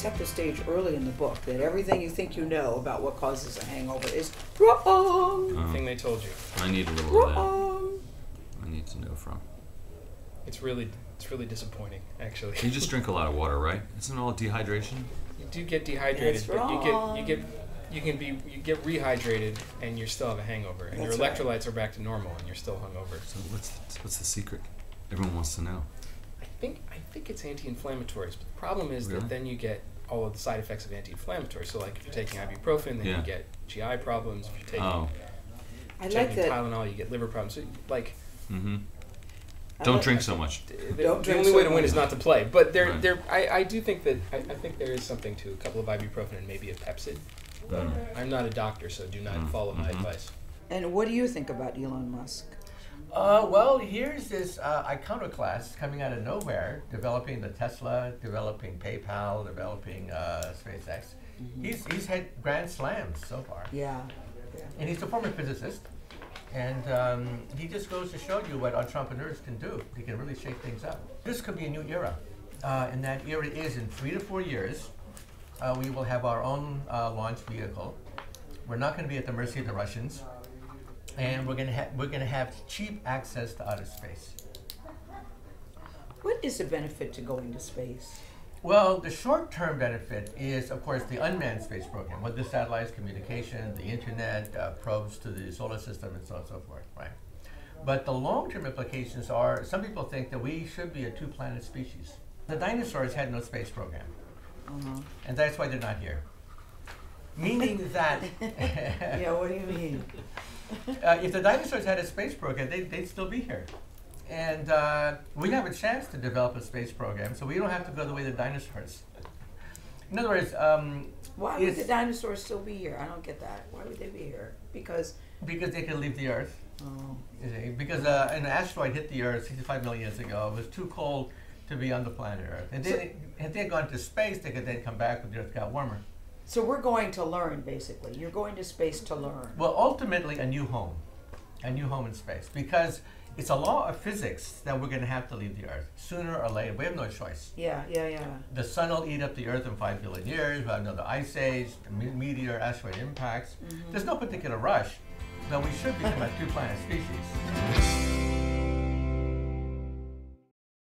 set the stage early in the book that everything you think you know about what causes a hangover is wrong. Uh, thing they told you. I need a little of that. Wrong. I need to know from. It's really it's really disappointing, actually. You just drink a lot of water, right? Isn't it all dehydration? You do get dehydrated, That's but you get you get you can be you get rehydrated and you still have a hangover, and That's your right. electrolytes are back to normal, and you're still hungover. So what's what's the secret? Everyone wants to know. I think I think it's anti-inflammatories, but the problem is Really? that then you get all of the side effects of anti-inflammatories. So like if you're taking ibuprofen, then Yeah. you get GI problems. If you're taking Oh. I like taking that. Tylenol, you get liver problems. So, like Mm-hmm. Don't like- drink so much. the, the Don't drink only so way to win much. is not to play. But there, Right. there, I, I do think that I, I think there is something to a couple of ibuprofen and maybe a Pepcid. Mm. I'm not a doctor, so do not Mm, follow my mhm. advice. And what do you think about Elon Musk? Uh, well, here's this uh, iconoclast coming out of nowhere, developing the Tesla, developing PayPal, developing uh, SpaceX. He's, he's had grand slams so far. Yeah. yeah. And he's a former physicist. And um, he just goes to show you what entrepreneurs can do. They can really shake things up. This could be a new era. Uh, and that era is in three to four years, uh, we will have our own uh, launch vehicle. We're not going to be at the mercy of the Russians. And we're going to ha- we're going to have cheap access to outer space. What is the benefit to going to space? Well, the short-term benefit is, of course, the unmanned space program, with the satellites, communication, the internet, uh, probes to the solar system, and so on and so forth, right? But the long-term implications are, some people think that we should be a two-planet species. The dinosaurs had no space program, Uh-huh. and that's why they're not here. Meaning that, Yeah, what do you mean? uh, if the dinosaurs had a space program, they, they'd still be here. And uh, we have a chance to develop a space program, so we don't have to go the way the dinosaurs. In other words, um, Why would the dinosaurs still be here? I don't get that. Why would they be here? Because because they can leave the Earth. oh, Because uh, an asteroid hit the Earth 65 million years ago. It was too cold to be on the planet Earth. And So- they had gone to space, they could then come back when the Earth got warmer. So we're going to learn basically. You're going to space to learn. Well, ultimately, a new home. A new home in space. Because it's a law of physics that we're going to have to leave the Earth sooner or later. We have no choice. Yeah, yeah, yeah. The sun will eat up the Earth in 5 billion years. We'll have another ice age, meteor, asteroid impacts. Mm-hmm. There's no particular rush, but we should become a two planet species.